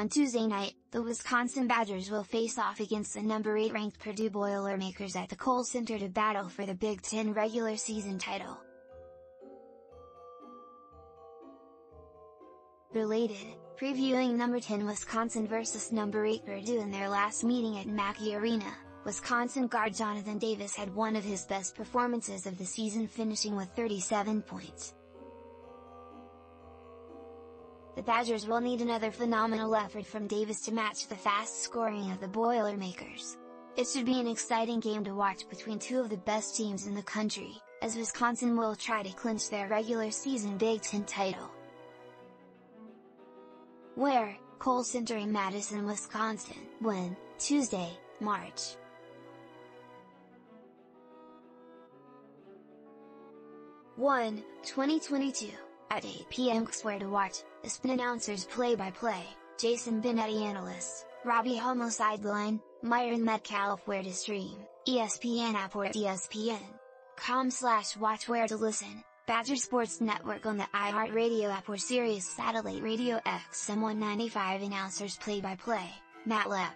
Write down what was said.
On Tuesday night, the Wisconsin Badgers will face off against the number 8 ranked Purdue Boilermakers at the Kohl Center to battle for the Big Ten regular season title. Related, previewing number 10 Wisconsin vs number 8 Purdue in their last meeting at Mackey Arena, Wisconsin guard Jonathan Davis had one of his best performances of the season finishing with 37 points. The Badgers will need another phenomenal effort from Davis to match the fast scoring of the Boilermakers. It should be an exciting game to watch between two of the best teams in the country, as Wisconsin will try to clinch their regular season Big Ten title where, Kohl Center in Madison, Wisconsin, when, Tuesday, March. One, 2022, at 8 p.m. Where to watch, ESPN announcers play-by-play, Jason Benetti analyst, Robbie Hummel sideline, Myron Medcalf where to stream, ESPN app or ESPN. Com slash watch where to listen, Badger Sports Network on the iHeartRadio app or Sirius Satellite Radio XM195 announcers play-by-play, Matt Lepp.